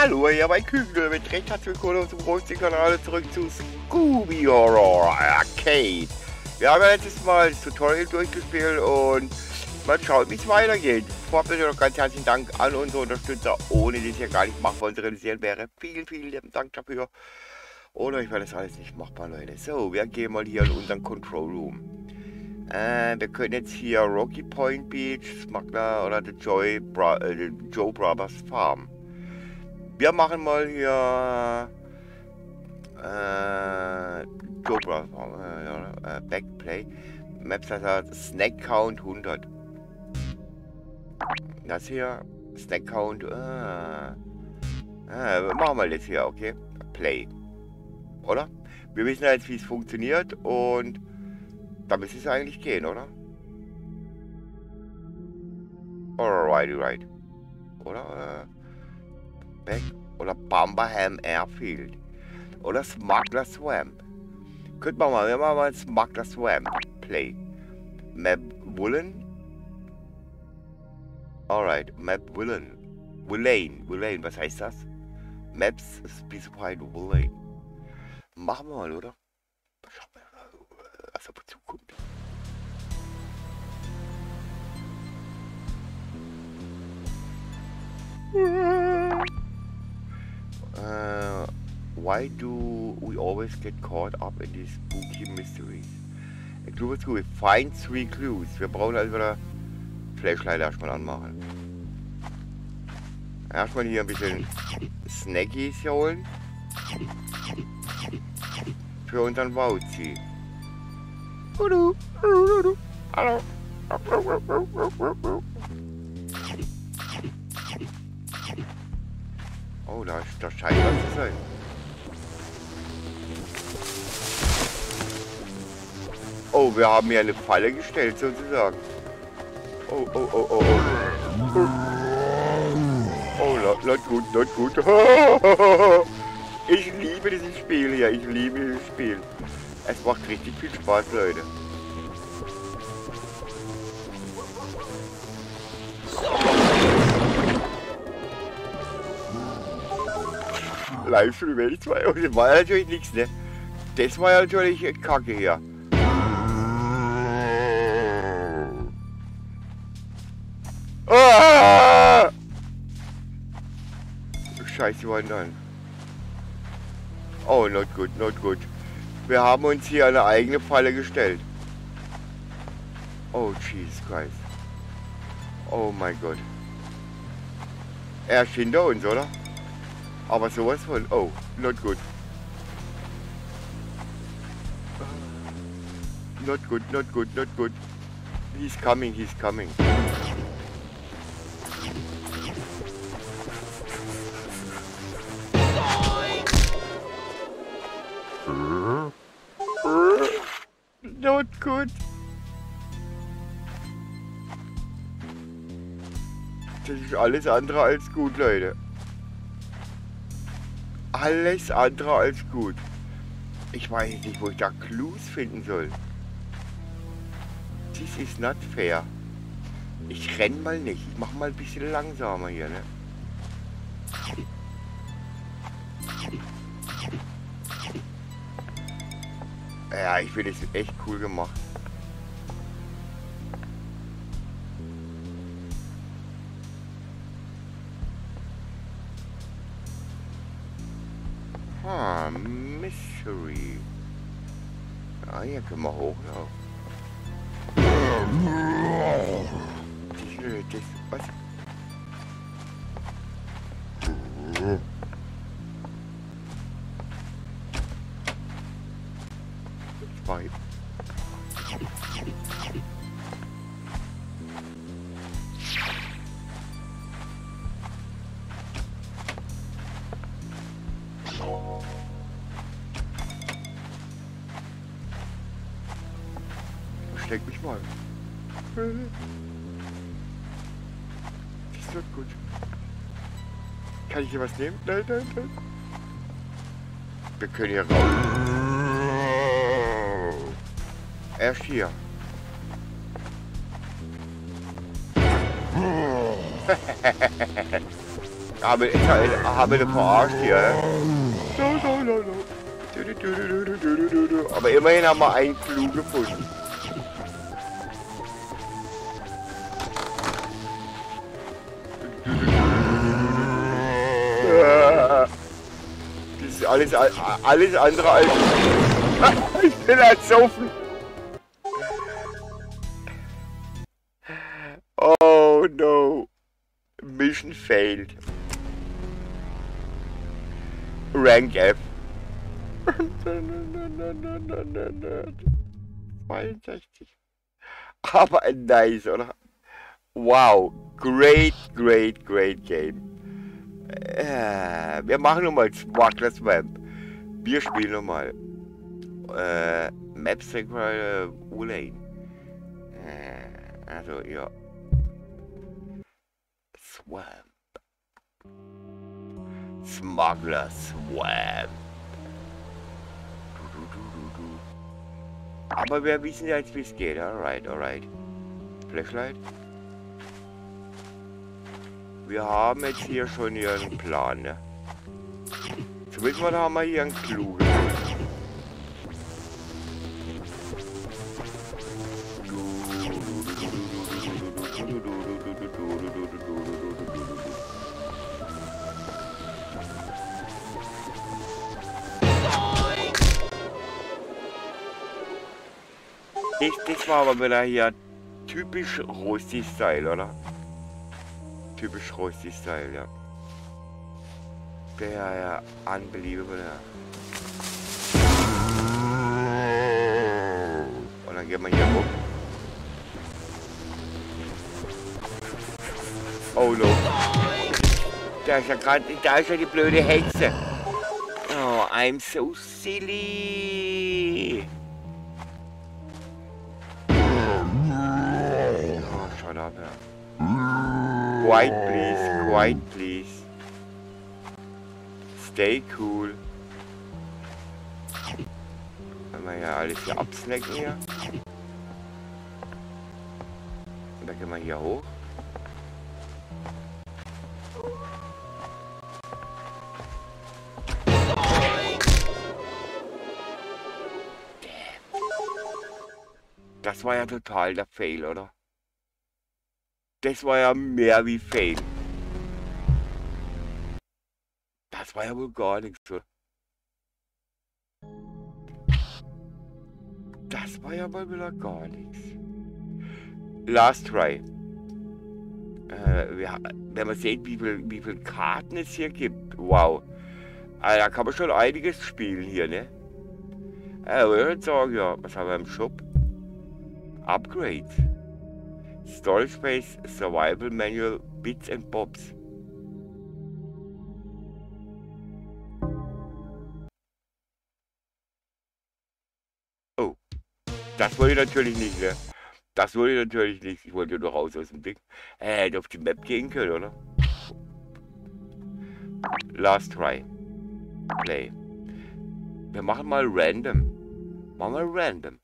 Hallo, hier bei Kügel mit recht herzlich willkommen zum großen Kanal zurück zu Scooby Horror Arcade. Wir haben ja letztes Mal das Tutorial durchgespielt und mal schauen, wie es weitergeht. Vorab noch ganz herzlichen Dank an unsere Unterstützer, ohne die es ja gar nicht machbar zu realisieren wäre. Vielen, vielen Dank dafür. Oder ich werde das alles nicht machbar, Leute. So, wir gehen mal hier in unseren Control Room. Äh, wir können jetzt hier Rocky Point Beach, Smuggler oder The Joy Bra äh, Joe Brothers Farm. Wir machen mal hier äh, Farm, äh, äh, Backplay. Maps hat Snack Count 100. Das hier, Snack Count, äh, äh, machen wir jetzt hier, okay? Play. Oder? Wir wissen ja jetzt, wie es funktioniert und da müsste es eigentlich gehen, oder? Alrighty, right. Oder? Äh, Back oder Bumberham Airfield. Oder Smuggler Swamp. Könnte man mal, wir machen mal Smuggler Swamp. Play. Map Woolen. Alright, Map Woolen. Willane. Willane, was heißt das? Maps Specified Willane. Machen wir mal, oder? Schauen why do we always get caught up in these spooky mysteries? A clue is good. Find three clues. Wir brauchen also wieder Flashlight erstmal anmachen. Erstmal hier ein bisschen Snackies holen. Für unseren Wauzi. Hallo. Oh, da, da scheint was zu sein. Oh, wir haben hier eine Falle gestellt, sozusagen. Oh, oh, oh, oh, oh. Oh, not, not gut, not gut. Ich liebe dieses Spiel hier, ich liebe dieses Spiel. Es macht richtig viel Spaß, Leute. Livestream ich zwei. Das war natürlich nichts, ne? Das war ja natürlich Kacke hier. Die waren dann. Oh, not good, not good. Wir haben uns hier eine eigene Falle gestellt. Oh, Jesus Christ. Oh mein Gott. Er ist hinter uns, oder? Aber sowas von... Oh, not good. Not good, not good, not good. He's coming, he's coming. Good. Das ist alles andere als gut, Leute. Alles andere als gut. Ich weiß nicht, wo ich da Clues finden soll. This is not fair. Ich renn mal nicht. Ich mach mal ein bisschen langsamer hier, ne? Ja, ich finde es echt cool gemacht. Ah, Mystery. Ah, hier können wir hochlaufen. Das, was? Mal. Das wird gut. Kann ich hier was nehmen? Nein, nein, nein. Wir können hier raus. Erst hier. Habe ich habe eine verarscht hier. Aber immerhin haben wir einen Clou gefunden. Alles, alles andere als... ich bin erzogen. Oh no. Mission failed. Rank F. 62. Aber nice, oder? Wow. Great, great, great game. Äh, wir machen nochmal Sparkless Map. Wir spielen nochmal. Äh, Map Secret Ulane. Äh, also, ja. Swamp. Smuggler Swamp. Aber wir wissen ja jetzt, wie es geht. Alright, alright. Flashlight. Wir haben jetzt hier schon hier einen Plan, ne? Zumindest mal haben wir hier einen Clou. Das, das war aber wieder hier typisch Rosti-Style, oder? Typisch Rosti-Style, ja. Der ja unbelievable, ja. Und dann gehen wir hier rum. Oh no. Da ist ja gerade, da ist ja die blöde Hexe. Oh, I'm so silly. Oh, shut up, ja. Quiet, please. Quiet, please. Stay cool. Wenn wir ja alles hier absnacken hier. Und dann gehen wir hier hoch. Das war ja total der Fail, oder? Das war ja mehr wie Fail. Das war ja wohl gar nichts. Das war ja wohl wieder gar nichts. Last try. Äh, wir, wenn man sieht, wie viele wie viel Karten es hier gibt. Wow. Also, da kann man schon einiges spielen hier, ne? Äh, ich würde sagen, ja, was haben wir im Shop? Upgrades. Storage Space, Survival Manual, Bits and Bobs. Oh, das wollte ich natürlich nicht, ne? Das wollte ich natürlich nicht. Ich wollte nur raus aus dem Ding. Er hätte auf die Map gehen können, oder? Last try. Play. Wir machen mal random. Machen wir random.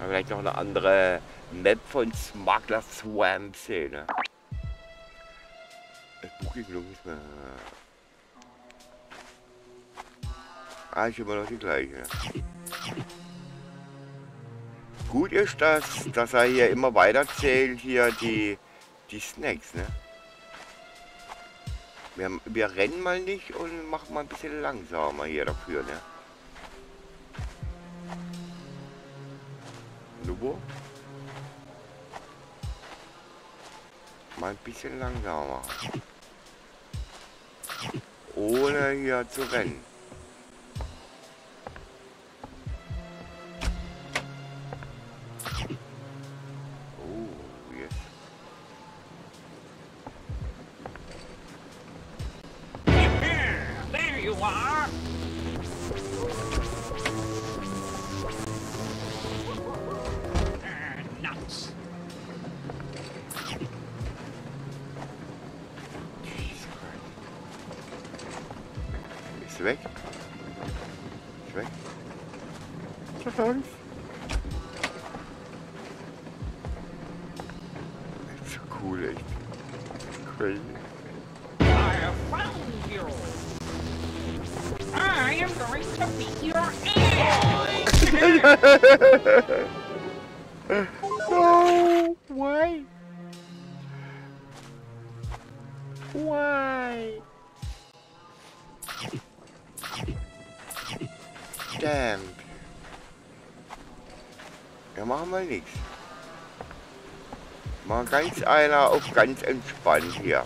Vielleicht noch eine andere Map von Smuggler Swamp sehen. Ne? Booking nicht mehr. Ah, ist immer noch die gleiche. Gut ist, dass, dass er hier immer weiter zählt, hier die, die Snacks, ne? Wir, wir rennen mal nicht und machen mal ein bisschen langsamer hier dafür, ne? Nubo. Mal ein bisschen langsamer. Ohne hier zu rennen. Ist sie weg? Ist weg? Verfolgt. So cool, echt. Crazy. I have found you. I am going to beat your ass. no, why? Why? Damn. Ja, machen wir nichts. Mal ganz einer auf ganz entspannt hier.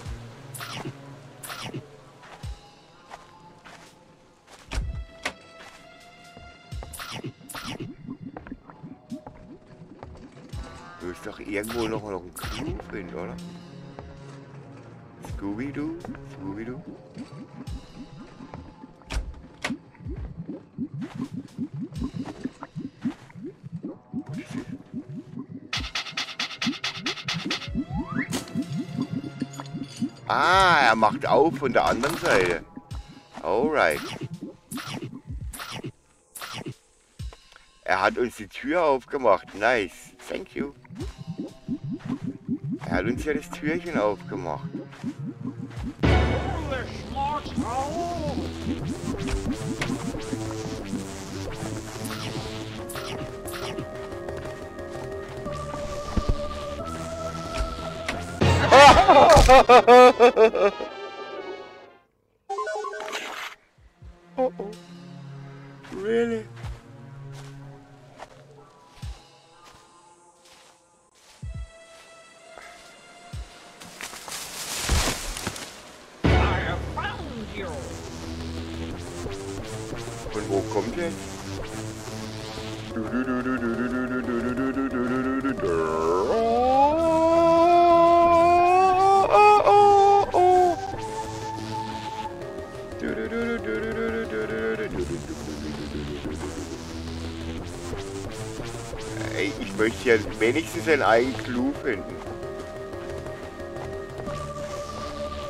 Du ist doch irgendwo noch, noch ein Clou finden, oder? Scooby-Doo? Scooby-Doo? Ah, er macht auf von der anderen Seite. Alright. Er hat uns die Tür aufgemacht. Nice. Thank you. Er hat uns ja das Türchen aufgemacht. Oh oh. Really? Möchte ja wenigstens einen eigenen Clou finden.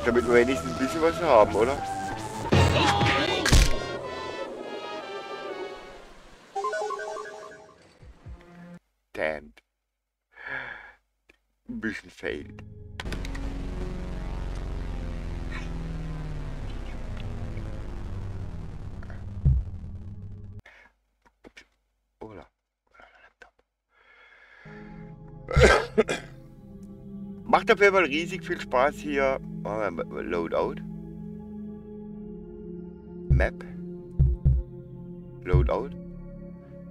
Damit wir wenigstens ein bisschen was haben, oder? Macht auf jeden Fall riesig viel Spaß hier. Oh, Loadout. Map. Loadout.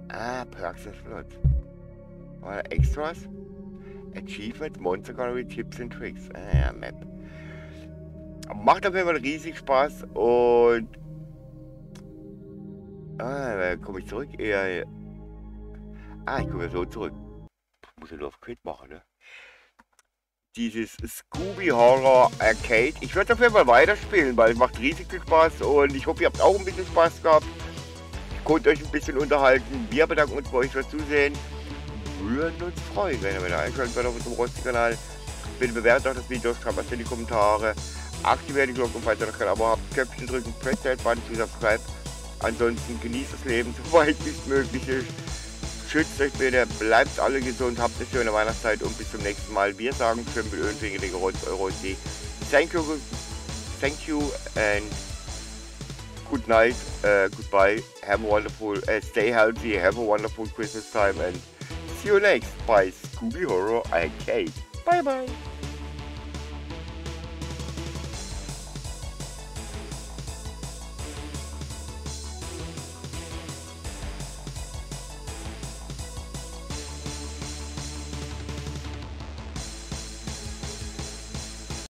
Ah, and Slots. Oder Extras. Achievements, Monster Gallery, Tips and Tricks. Ah ja, Map. Macht auf jeden Fall riesig Spaß und... Ah, da komme ich zurück. Eher... Ah, ich komme so zurück. Muss ja nur auf Quit machen, ne? Dieses Scooby Horror Arcade. Ich werde auf jeden Fall weiterspielen, weil es macht riesig viel Spaß und ich hoffe, ihr habt auch ein bisschen Spaß gehabt. Ich konnte euch ein bisschen unterhalten. Wir bedanken uns bei euch fürs Zusehen. Würden uns freuen, wenn ihr wieder einschaltet bei auf unserem Rosti-Kanal. Bitte bewertet auch das Video, schreibt was in die Kommentare. Aktiviert die Glocke, falls ihr noch kein Abo habt. Köpfchen drücken, press that button to subscribe. Ansonsten genießt das Leben, so weit wie es möglich ist. Schützt euch bitte, bleibt alle gesund, habt eine schöne Weihnachtszeit und bis zum nächsten Mal. Wir sagen Triple Önfinger, Digga, Rotz, Eurosi. Thank you, thank you and good night, uh, goodbye, have a wonderful, uh, stay healthy, have a wonderful Christmas time and see you next by Scooby Horror Arcade. Bye bye.